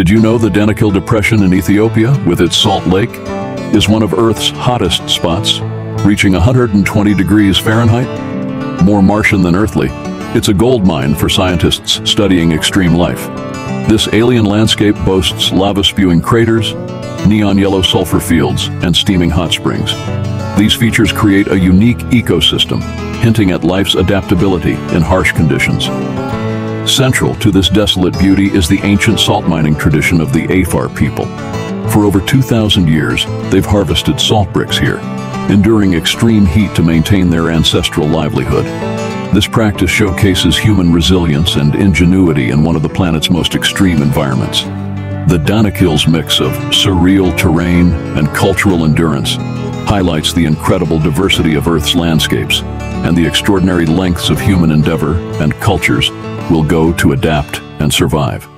Did you know the Danakil Depression in Ethiopia, with its salt lake, is one of Earth's hottest spots, reaching 120 degrees Fahrenheit? More Martian than earthly, it's a gold mine for scientists studying extreme life. This alien landscape boasts lava-spewing craters, neon yellow sulfur fields, and steaming hot springs. These features create a unique ecosystem, hinting at life's adaptability in harsh conditions. Central to this desolate beauty is the ancient salt mining tradition of the Afar people. For over 2,000 years, they've harvested salt bricks here, enduring extreme heat to maintain their ancestral livelihood. This practice showcases human resilience and ingenuity in one of the planet's most extreme environments. The Danakil's mix of surreal terrain and cultural endurance highlights the incredible diversity of Earth's landscapes and the extraordinary lengths of human endeavor and cultures will go to adapt and survive.